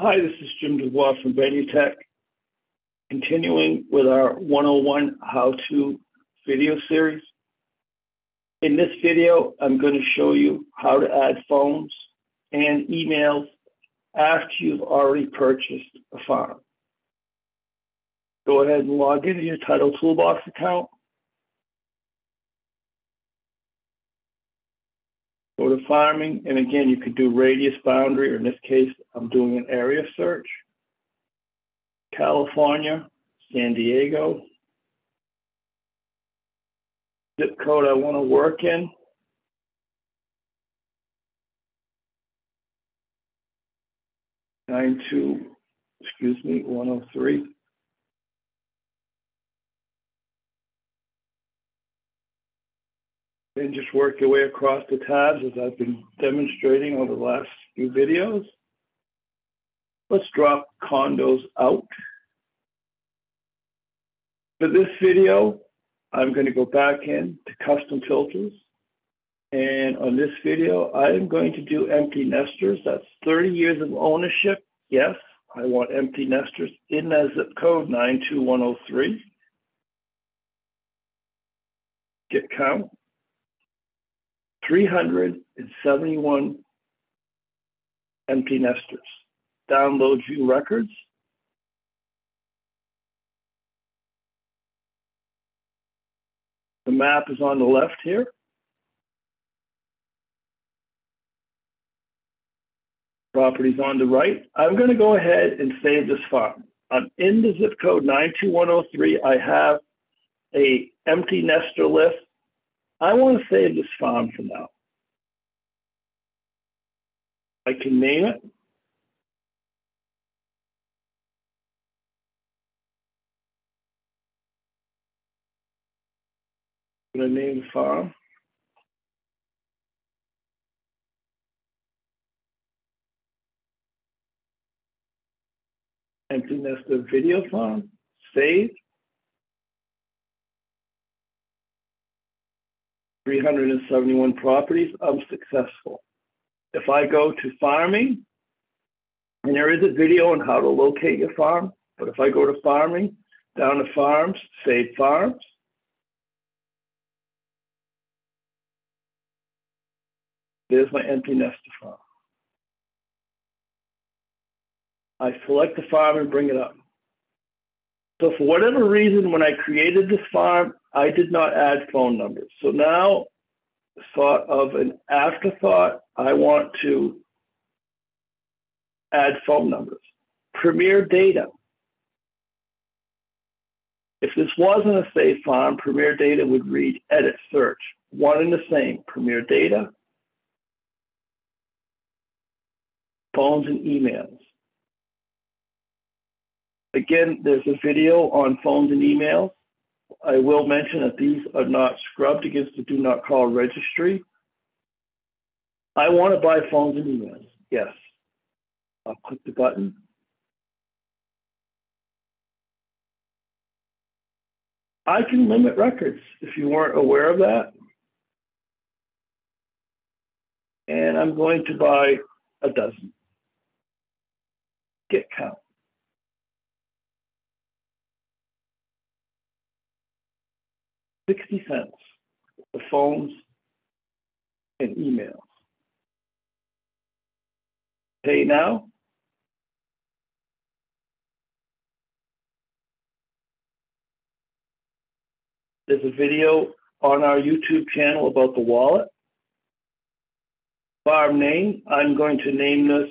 Hi, this is Jim Dubois from Benutech. Continuing with our 101 how-to video series. In this video, I'm going to show you how to add phones and emails after you've already purchased a farm. Go ahead and log into your Title Toolbox account. Go to farming, and again, you could do radius boundary, or in this case, I'm doing an area search. California, San Diego. Zip code I want to work in. Nine two, excuse me, one oh three. And just work your way across the tabs as I've been demonstrating over the last few videos. Let's drop condos out. For this video, I'm going to go back in to custom filters. And on this video, I'm going to do empty nesters. That's 30 years of ownership. Yes, I want empty nesters in that zip code 92103. Get count. 371 empty nesters. Download view records. The map is on the left here. Properties on the right. I'm going to go ahead and save this farm. I'm in the zip code 92103. I have a empty nester list I want to save this farm for now. I can name it. I'm going to name the farm. Empty nester video farm. Save. 371 properties, I'm successful. If I go to farming, and there is a video on how to locate your farm, but if I go to farming, down to farms, save farms, there's my empty nester farm. I select the farm and bring it up. So for whatever reason, when I created this farm, I did not add phone numbers. So now, thought of an afterthought, I want to add phone numbers. Premier data. If this wasn't a safe farm, Premier data would read edit search. One and the same, Premier data, phones and emails. Again, there's a video on phones and emails. I will mention that these are not scrubbed against the do not call registry. I want to buy phones and emails. Yes. I'll click the button. I can limit records if you weren't aware of that. And I'm going to buy a dozen. Get count. 60 cents for phones and emails. Pay now. There's a video on our YouTube channel about the wallet. Farm name, I'm going to name this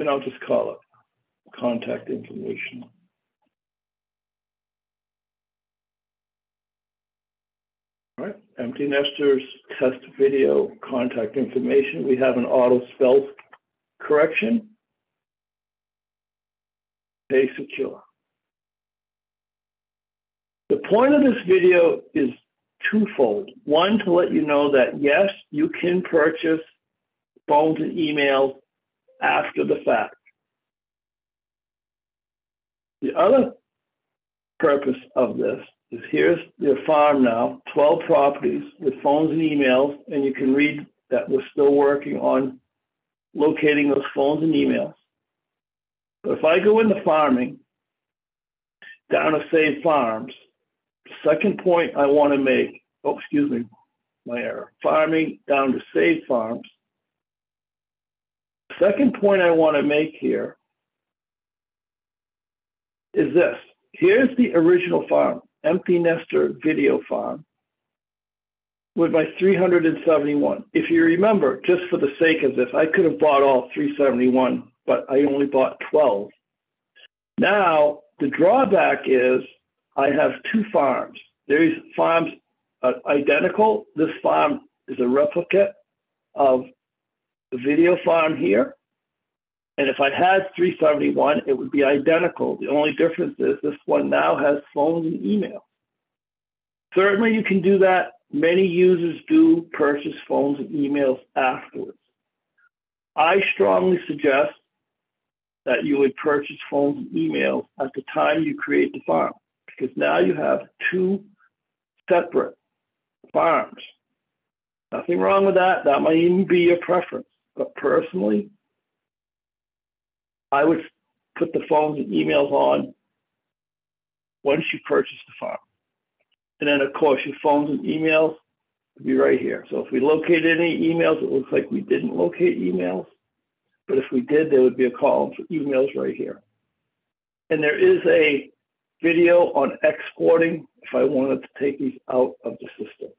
and I'll just call it contact information. All right, empty nesters, test video, contact information. We have an auto spell correction. Stay secure. The point of this video is twofold. One, to let you know that yes, you can purchase phones and emails after the fact. The other purpose of this is here's your farm now, 12 properties with phones and emails, and you can read that we're still working on locating those phones and emails. But if I go into farming, down to save farms, second point I want to make, oh, excuse me, my error, farming down to save farms. Second point I want to make here is this. Here's the original farm, empty nester video farm with my 371. If you remember, just for the sake of this, I could have bought all 371, but I only bought 12. Now, the drawback is I have two farms. There's farms uh, identical. This farm is a replicate of video farm here. And if I had 371, it would be identical. The only difference is this one now has phones and email. Certainly, you can do that. Many users do purchase phones and emails afterwards. I strongly suggest that you would purchase phones and emails at the time you create the farm, because now you have two separate farms. Nothing wrong with that. That might even be your preference. But personally, I would put the phones and emails on once you purchase the farm. And then, of course, your phones and emails will be right here. So if we located any emails, it looks like we didn't locate emails. But if we did, there would be a column for emails right here. And there is a video on exporting if I wanted to take these out of the system.